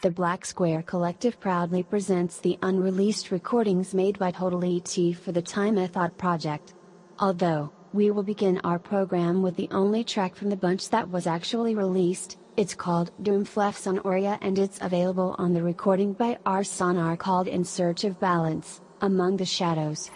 The Black Square Collective proudly presents the unreleased recordings made by Total ET for the Timethod project. Although, we will begin our program with the only track from the bunch that was actually released, it's called Doomflef Sonoria and it's available on the recording by our sonar called In Search of Balance, Among the Shadows.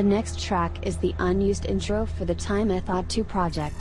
The next track is the unused intro for the Timethod 2 project.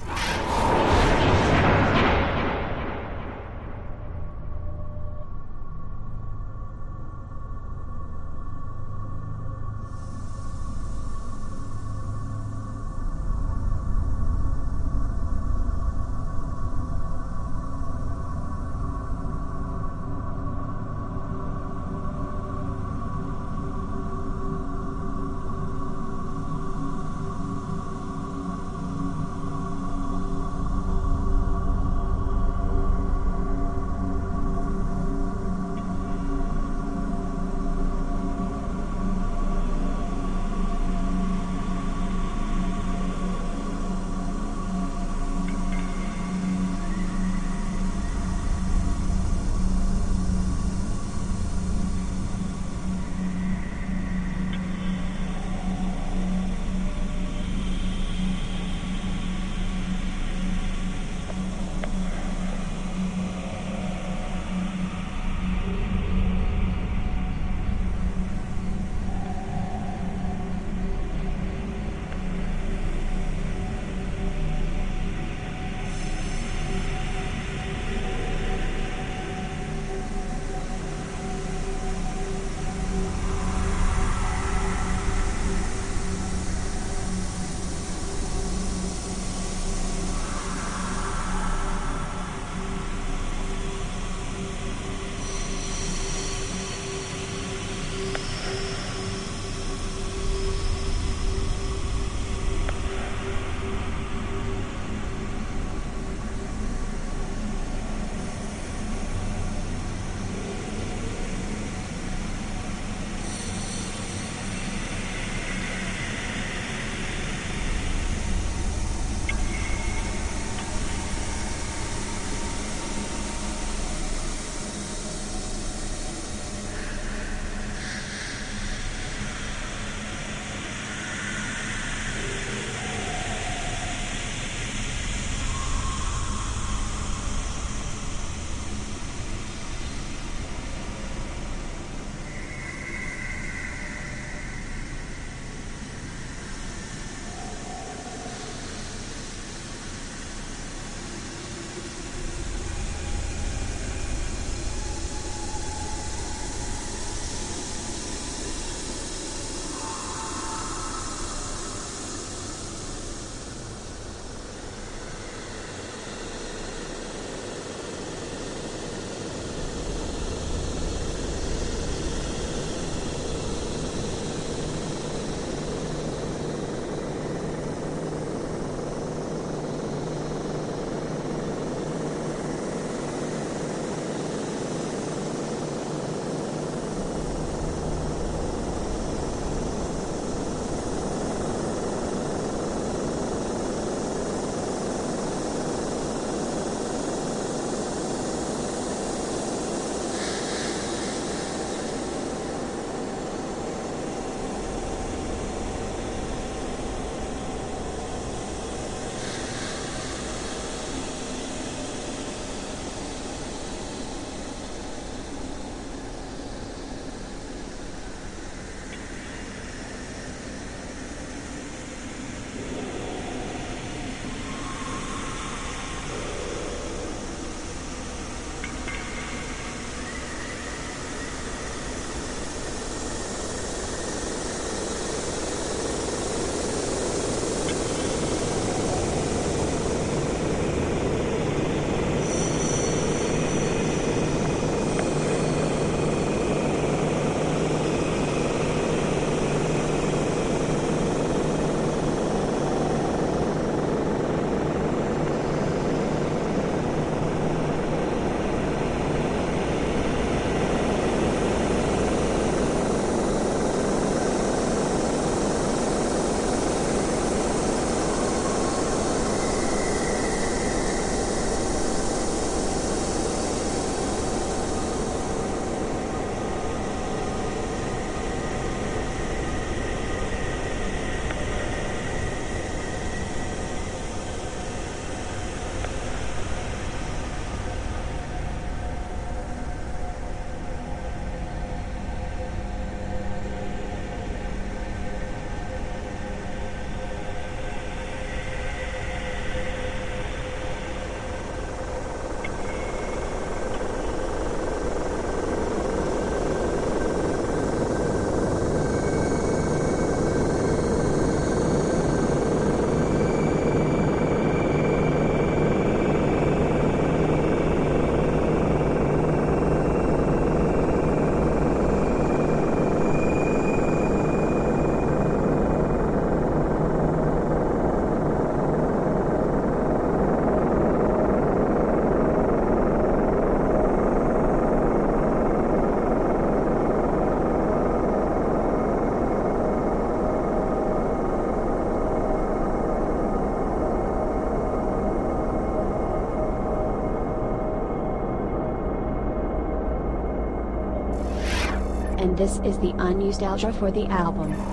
This is the unused outro for the album.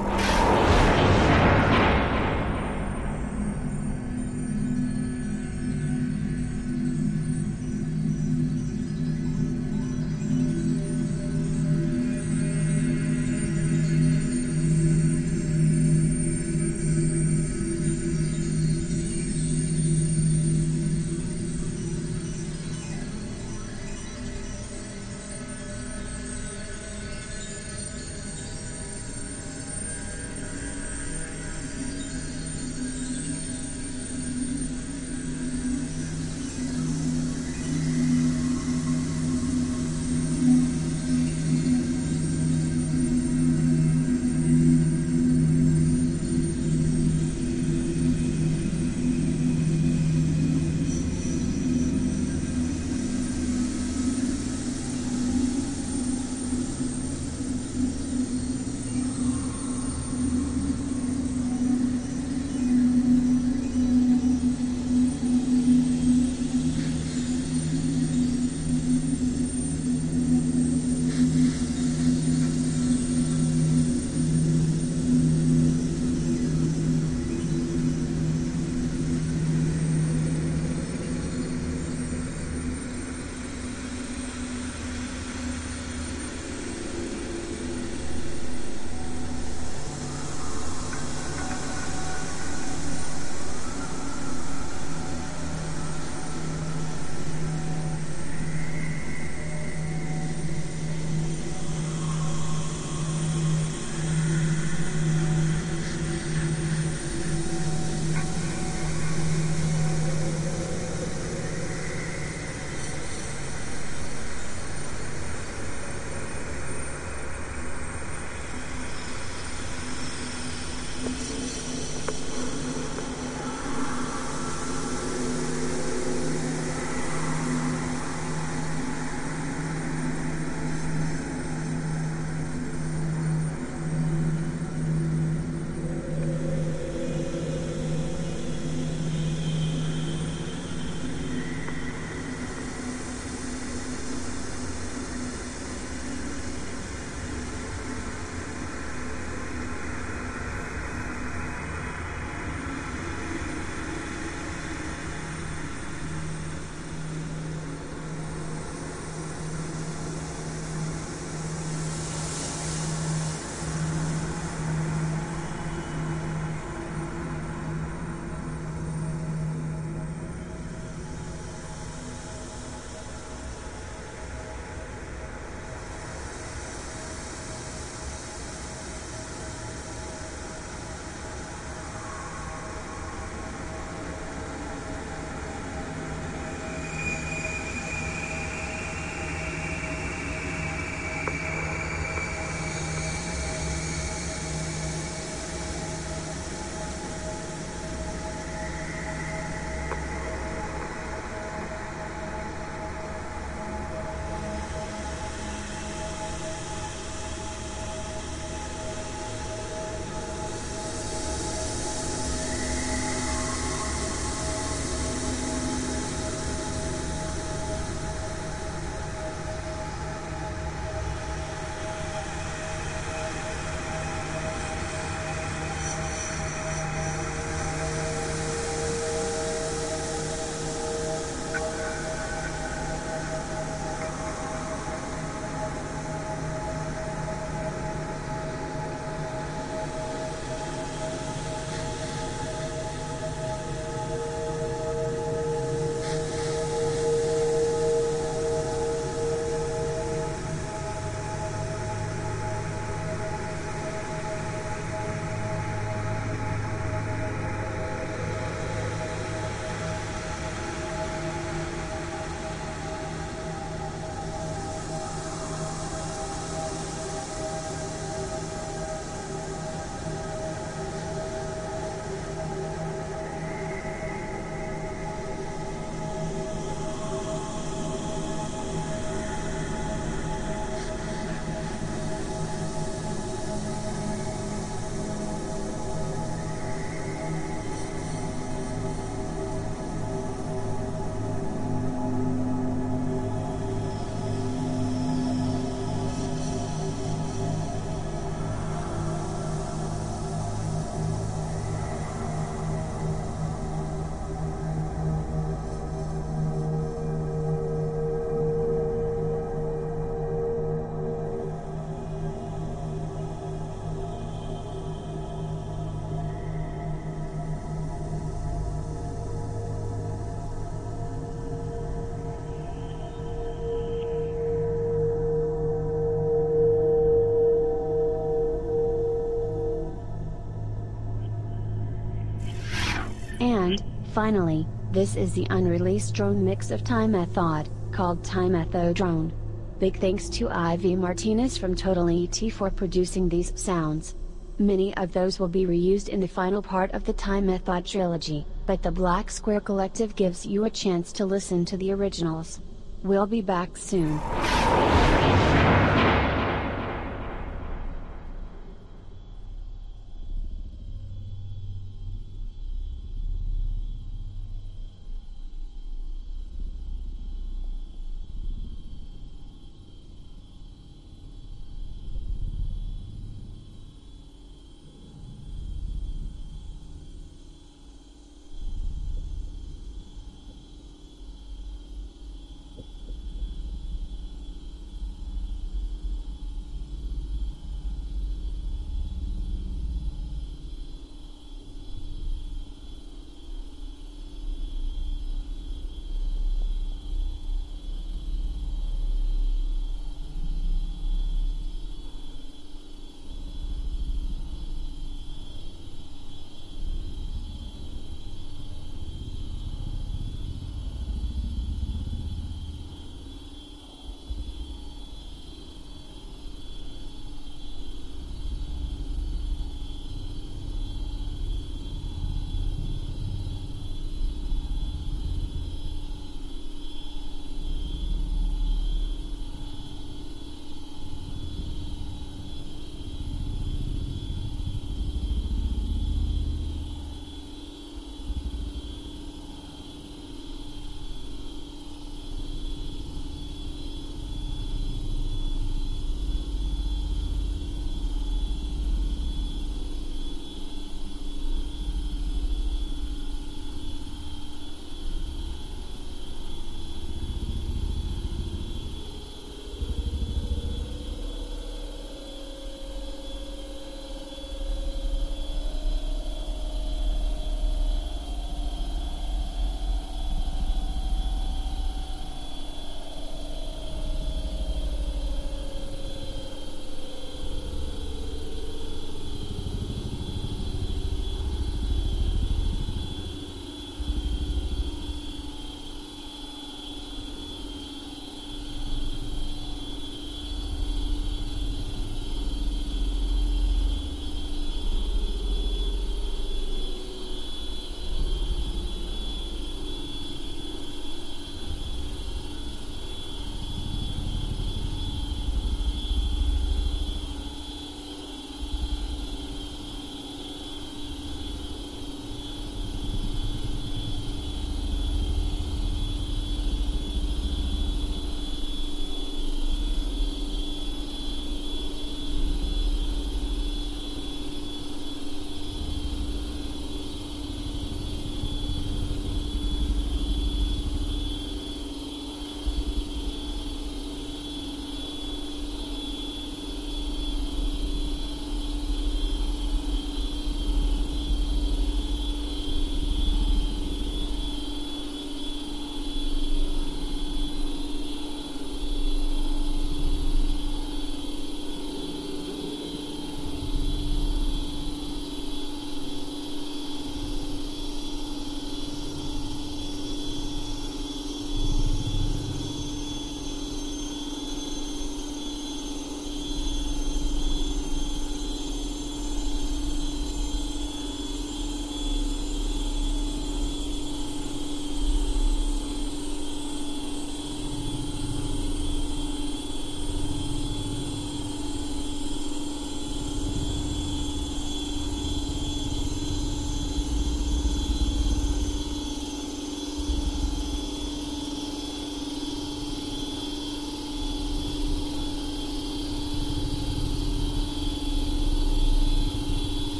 Finally, this is the unreleased drone mix of Timethod, called Time Etho Drone. Big thanks to Ivy Martinez from Total ET for producing these sounds. Many of those will be reused in the final part of the Timethod trilogy, but the Black Square Collective gives you a chance to listen to the originals. We'll be back soon.